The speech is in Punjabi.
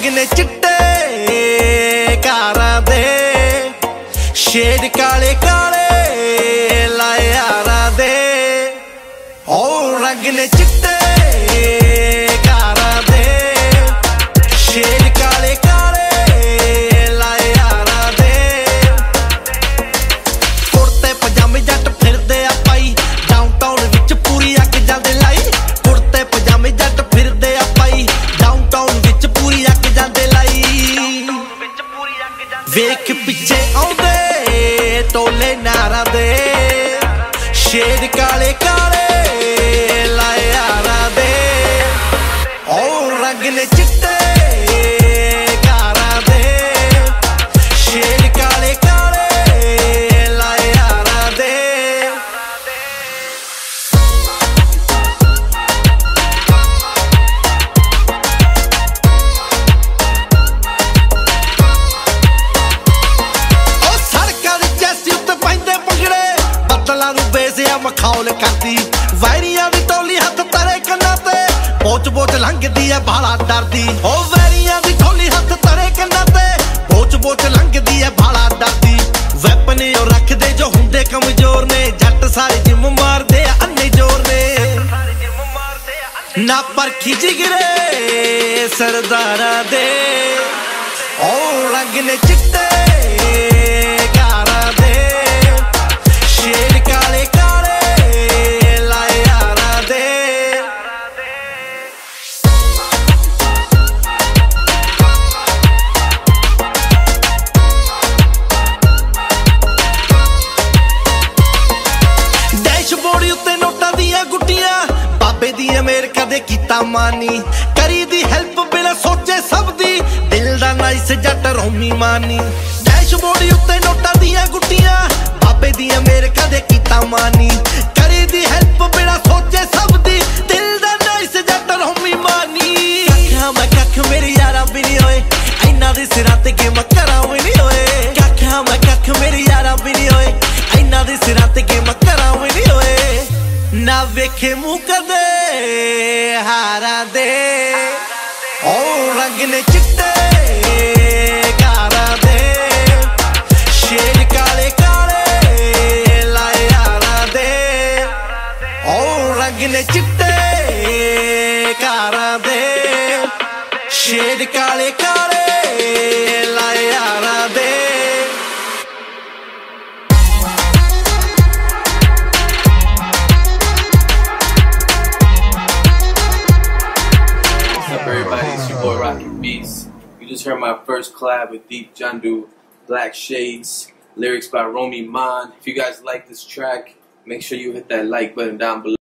ਰੰਗ ਨੇ ਚਿੱਟੇ ਕਾਰਾਂ ਦੇ ਸ਼ੇਡ ਕਾਲੇ ਕਾਲੇ ਲਾਏ ਯਾਰਾਂ ਦੇ। ਓ ਰੰਗ ਨੇ ਚਿੱਟੇ ਪਿੱਛੇ ਆਉਂਦੇ ਟੋਲੇ ਨਾਰਾ ਦੇ ਸ਼ੇਰ ਕਾਲੇ ਕਾਲੇ ਮਖੌਲ ਕਰਦੀ। ਵੈਰੀਆਂ ਦੀ ਟੋਲੀ ਹੱਥ ਤਰੇ ਕੰਨਾਂ ਤੇ ਪੋਚ ਪੋਚ ਲੰਘਦੀ ਐ ਬਾਲਾ ਡਰਦੀ। ਉਹ ਵੈਰੀਆਂ ਦੀ ਟੋਲੀ ਹੱਥ ਤਰੇ ਕੰਨਾਂ ਤੇ ਪੋਚ ਪੋਚ ਲੰਘਦੀ ਐ ਬਾਲਾ ਡਰਦੀ। ਵੈਪਨ ਉਹ ਰੱਖਦੇ ਜੋ ਹੁੰਦੇ ਕਮਜ਼ੋਰ ਨੇ। ਜੱਟ ਸਾਰੇ ਜਿੰਮ ਮਾਰਦੇ ਆ, ਅੰਨੇ ਜ਼ੋਰ ਨੇ। ਨਾ ਪਰਖੀ ਜਿਗਰੇ ਸਰਦਾਰਾਂ ਦੇ। ਓ ਰੰਗ ਨੇ ਚਿੱਟੇ ਕੀਤਾ ਮਾਨੀ। ਕਰੀ ਦੀ ਹੈਲਪ ਬਿਨਾ ਸੋਚੇ ਸਭ ਦੀ। ਦਿਲ ਦਾ ਨਾਈਸ ਜੱਟ ਰੋਮੀ ਮਾਨੀ। ਡੈਸ਼ਬੋਰਡ ਉੱਤੇ ਨੋਟਾਂ ਦੀਆਂ ਗੁੱਟੀਆਂ। ਬਾਬੇ ਦੀ ਅਮਰੀਕਾ ਦੇ ਕੀਤਾ ਮਾਨੀ। ਕਰੀ ਦੀ ਹੈਲਪ ਬਿਨਾ ਸੋਚੇ ਸਭ ਦੀ। ਦਿਲ ਦਾ ਨਾਈਸ ਜੱਟ ਰੋਮੀ ਮਾਨੀ। ਕੱਖਾਂ ਮੈਂ ਕੱਖ ਮੇਰੀ ਯਾਰਾਂ ਵੀ ਨਹੀਂ ਹੋਏ। ਇੰਨਾ ਦੇ ਸਿਰਾਂ ਤੇ ਕਿ ਮੈਂ ਵੀ ਨਹੀਂ ਹੋਏ। ਕੱਖਾਂ ਮੈਂ ਕੱਖ ਮੇਰੀ ਯਾਰਾਂ ਵੀ ਨਹੀਂ ਹੋਏ। ਇੰਨਾ ਦੇ ਸਿਰਾਂ ਤੇ ਕਿ ਮੈਂ ਵੀ ਨਹੀਂ ਹੋਏ। ਨਾ ਵੇਖੇ ਮੂੰਹ ਕਦੇ। ਹਾਰਾਂ ਦੇ। ਓ ਰੰਗ ਨੇ ਚਿੱਟੇ ਕਾਰਾਂ ਦੇ। ਸ਼ੇਰ ਕਾਲੇ ਕਾਲੇ ਲਾਏ ਯਾਰਾਂ ਦੇ। ਓ ਰੰਗ ਨੇ ਚਿੱਟੇ ਕਾਰਾਂ ਦੇ। ਸ਼ੇਰ ਕਾਲੇ ਕਾਲੇ Beats. You just heard my first collab with Deep Jandu, Black Shades, lyrics by Romy Man. If you guys like this track, make sure you hit that like button down below.